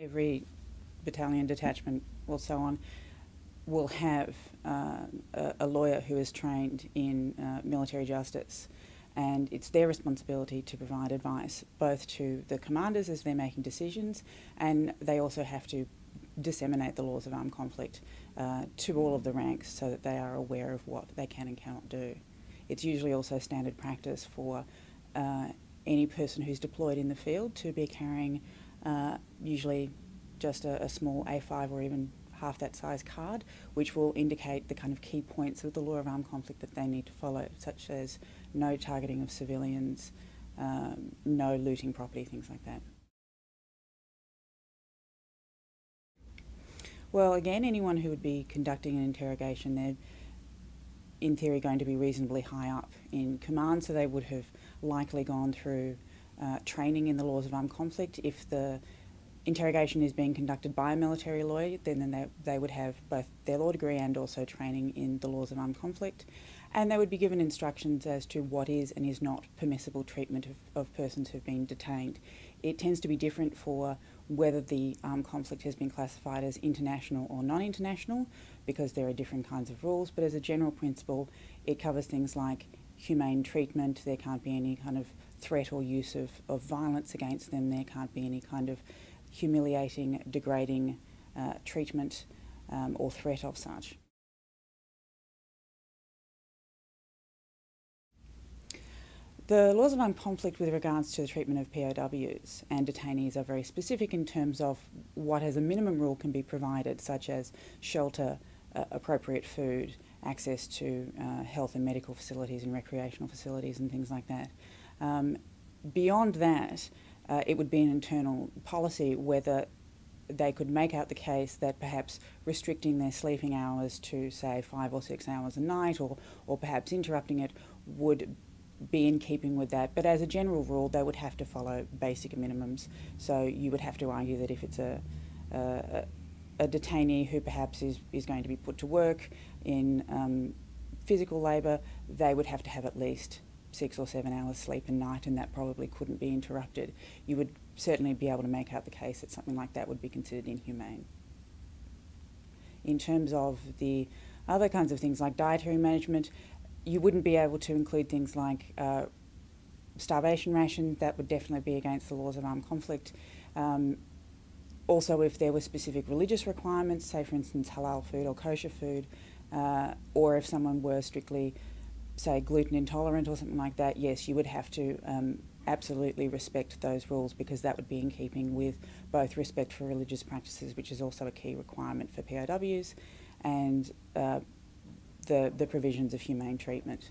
Every battalion, detachment, or so on, will have uh, a, a lawyer who is trained in uh, military justice. And it's their responsibility to provide advice both to the commanders as they're making decisions, and they also have to disseminate the laws of armed conflict uh, to all of the ranks so that they are aware of what they can and cannot do. It's usually also standard practice for uh, any person who's deployed in the field to be carrying uh, usually just a, a, small A5 or even half that size card, which will indicate the kind of key points of the law of armed conflict that they need to follow, such as no targeting of civilians, um, no looting property, things like that. Well, again, anyone who would be conducting an interrogation, they're in theory going to be reasonably high up in command, so they would have likely gone through uh, training in the laws of armed conflict. If the interrogation is being conducted by a military lawyer, then, then they, they would have both their law degree and also training in the laws of armed conflict. And they would be given instructions as to what is and is not permissible treatment of, of persons who've been detained. It tends to be different for whether the armed conflict has been classified as international or non international because there are different kinds of rules. But as a general principle, it covers things like humane treatment, there can't be any kind of threat or use of, of violence against them, there can't be any kind of humiliating, degrading uh, treatment um, or threat of such. The laws of armed conflict with regards to the treatment of POWs and detainees are very specific in terms of what as a minimum rule can be provided, such as shelter, uh, appropriate food, access to uh, health and medical facilities and recreational facilities and things like that. Um, beyond that, uh, it would be an internal policy whether they could make out the case that perhaps restricting their sleeping hours to, say, five or six hours a night or, or perhaps interrupting it would be in keeping with that. But as a general rule, they would have to follow basic minimums. So you would have to argue that if it's a, a, a detainee who perhaps is, is going to be put to work in um, physical labour, they would have to have at least six or seven hours sleep a night, and that probably couldn't be interrupted. You would certainly be able to make out the case that something like that would be considered inhumane. In terms of the other kinds of things like dietary management, you wouldn't be able to include things like uh, starvation rations, that would definitely be against the laws of armed conflict. Um, also, if there were specific religious requirements, say for instance halal food or kosher food, uh, or if someone were strictly, say, gluten intolerant or something like that, yes, you would have to um, absolutely respect those rules because that would be in keeping with both respect for religious practices, which is also a key requirement for POWs, and uh, the, the provisions of humane treatment.